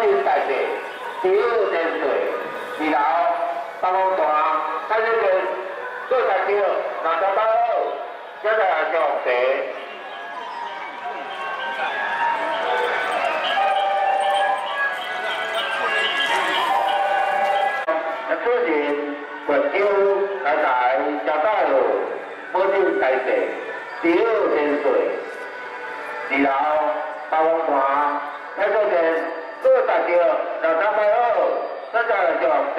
进大地，第二点水，二楼八方船，三十件四十条，六十八号，一个上地。出人广州来台交大路，保证大地，第二点水，二楼八方船，三十件四十条，六十八号，一个上地。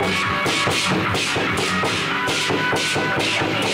Thank you.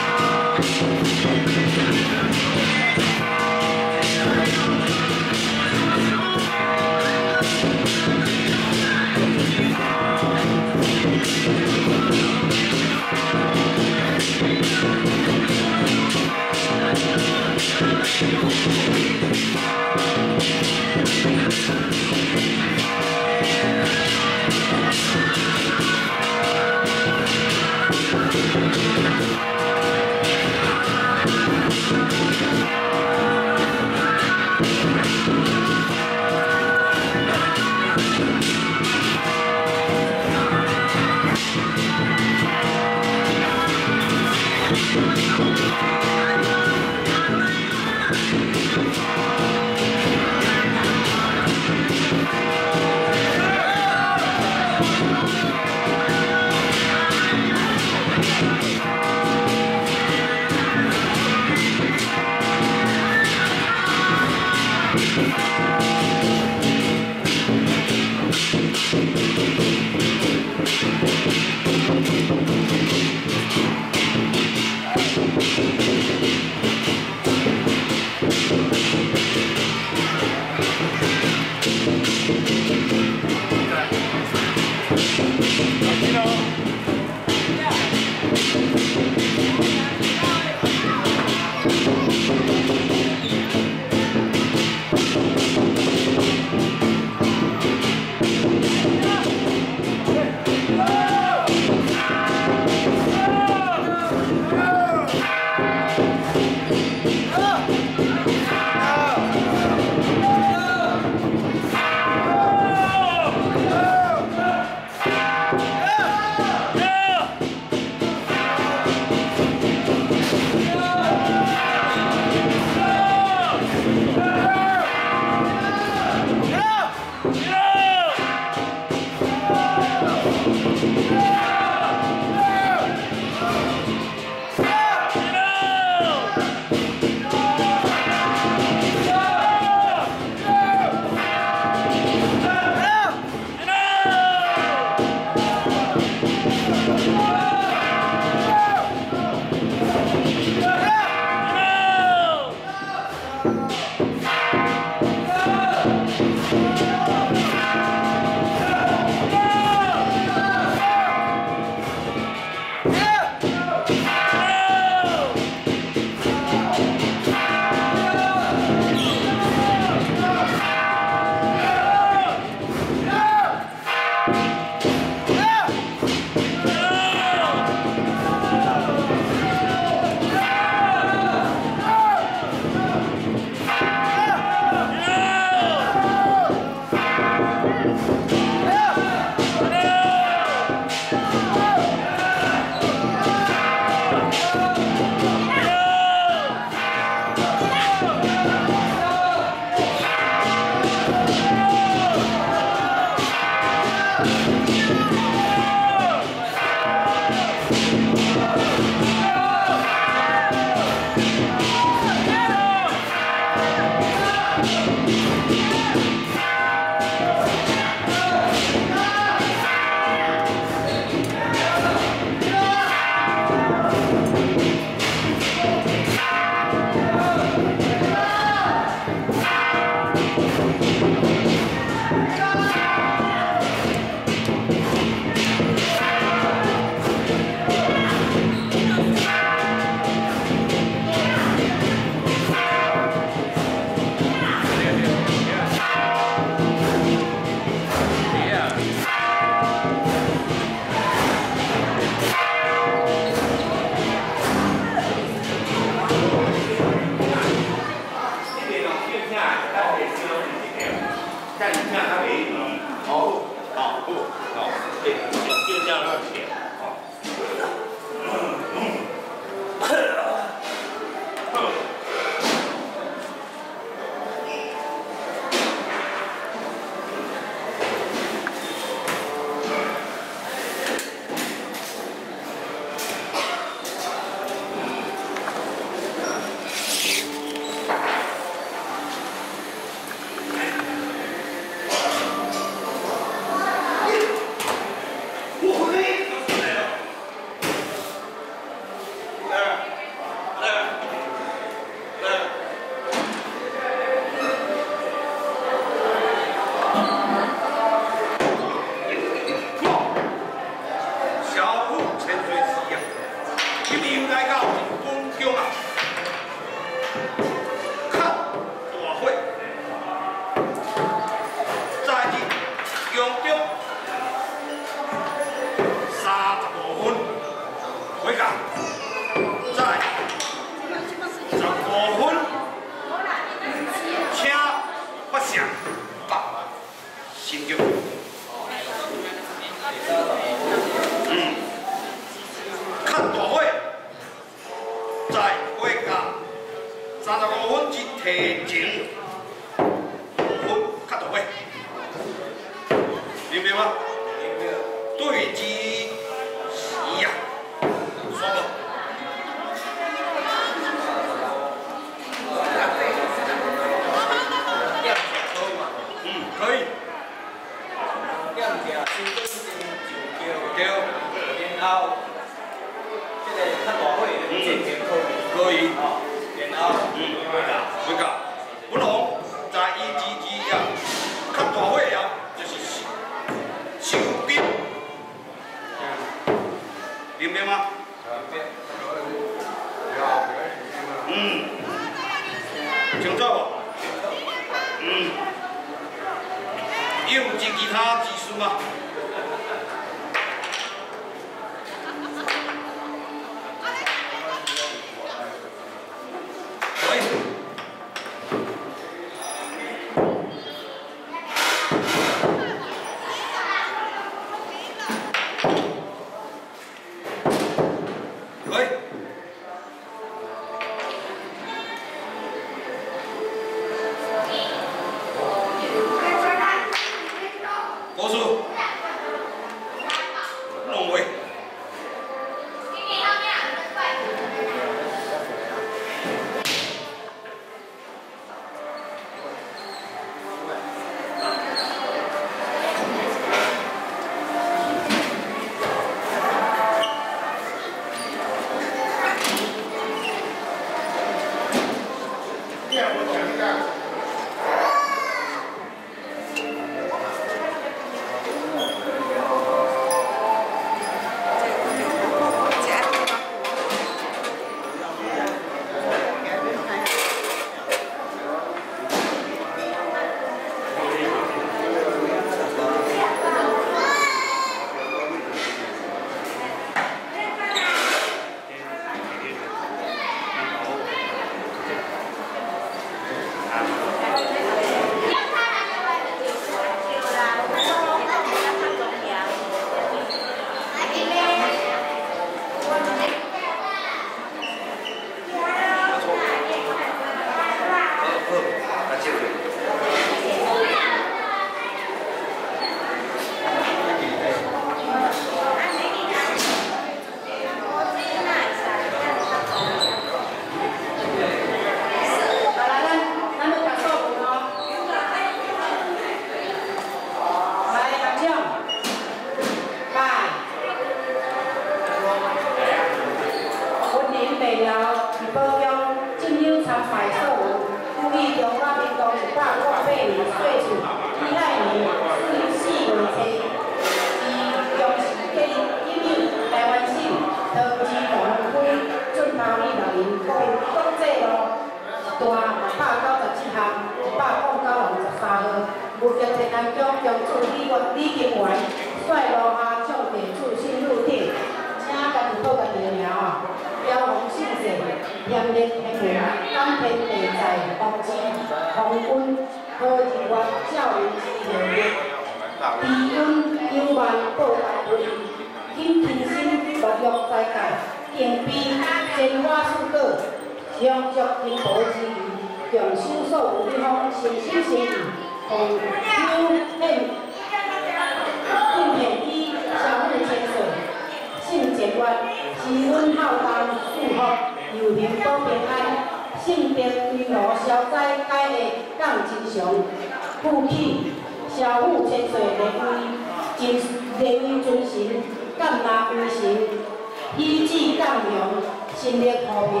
心里和平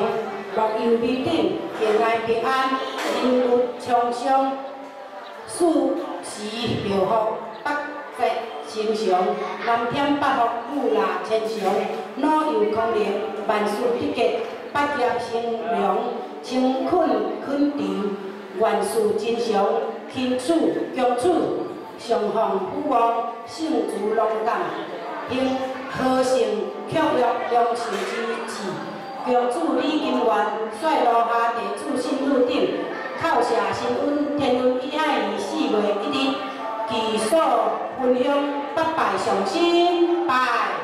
乐游平顶平安平安人福常相四时幸福百岁吉祥蓝天白云木马千祥老友康宁万事必吉百业兴隆乾坤坤定万事吉祥庆子恭祝上皇富翁幸福龙岗因和盛巧乐良辰之气玉子李金元率部下在祝信路顶叩谢新恩天伦爱院四月一日祈素分享八拜上师拜。